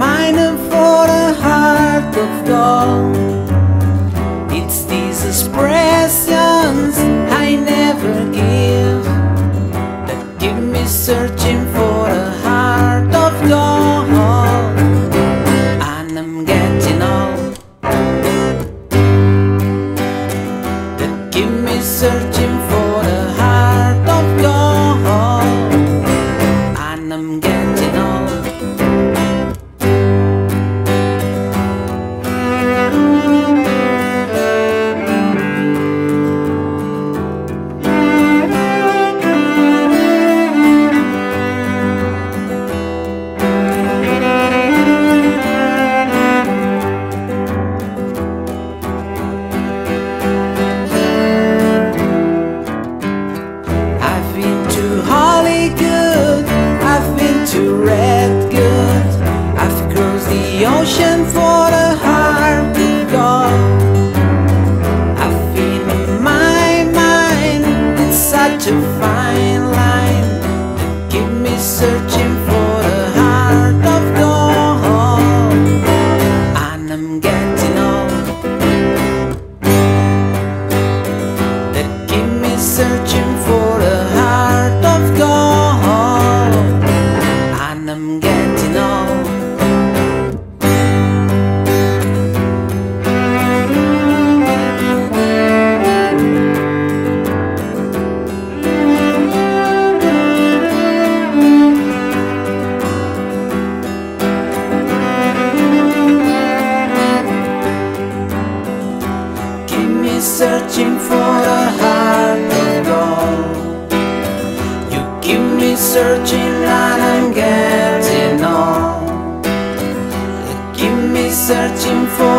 Meinen vor der heart of It's these expressions I never give. That give me searching for a heart of dawn And I'm getting old. That keep me searching for to Redwood, I've crossed the ocean for the heart of gold. I've been in my mind, it's such a fine line to keep me searching searching for a heart of gold. You keep me searching and I'm getting old. You keep me searching for